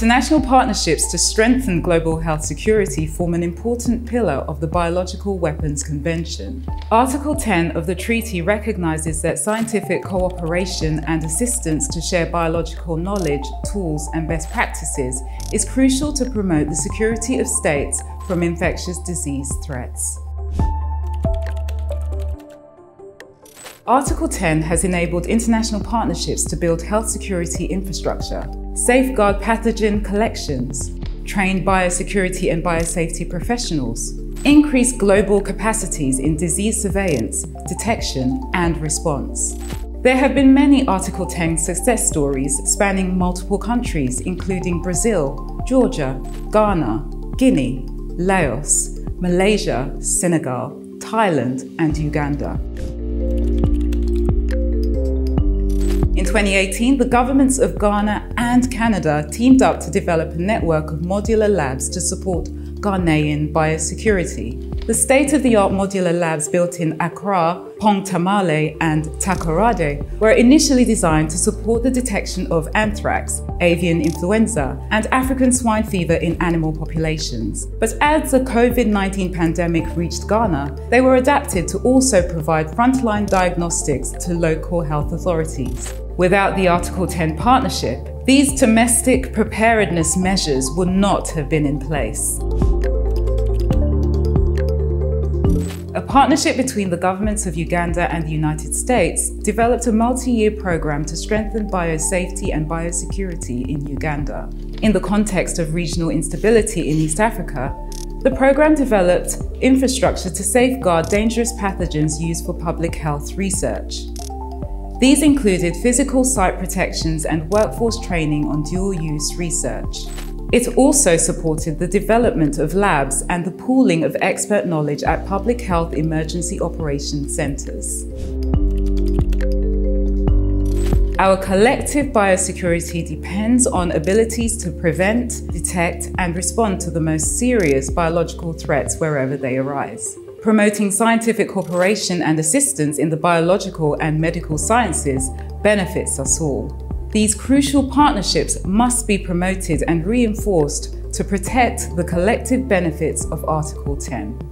International partnerships to strengthen global health security form an important pillar of the Biological Weapons Convention. Article 10 of the treaty recognizes that scientific cooperation and assistance to share biological knowledge, tools, and best practices is crucial to promote the security of states from infectious disease threats. Article 10 has enabled international partnerships to build health security infrastructure, safeguard pathogen collections, train biosecurity and biosafety professionals, increase global capacities in disease surveillance, detection, and response. There have been many Article 10 success stories spanning multiple countries, including Brazil, Georgia, Ghana, Guinea, Laos, Malaysia, Senegal, Thailand, and Uganda. In 2018, the governments of Ghana and Canada teamed up to develop a network of modular labs to support Ghanaian biosecurity. The state-of-the-art modular labs built in Accra, Pong-Tamale and Takoradi were initially designed to support the detection of anthrax, avian influenza and African swine fever in animal populations. But as the COVID-19 pandemic reached Ghana, they were adapted to also provide frontline diagnostics to local health authorities. Without the Article 10 partnership, these domestic preparedness measures would not have been in place. A partnership between the governments of Uganda and the United States developed a multi-year program to strengthen biosafety and biosecurity in Uganda. In the context of regional instability in East Africa, the program developed infrastructure to safeguard dangerous pathogens used for public health research. These included physical site protections and workforce training on dual-use research. It also supported the development of labs and the pooling of expert knowledge at public health emergency operations centres. Our collective biosecurity depends on abilities to prevent, detect, and respond to the most serious biological threats wherever they arise. Promoting scientific cooperation and assistance in the biological and medical sciences benefits us all. These crucial partnerships must be promoted and reinforced to protect the collective benefits of Article 10.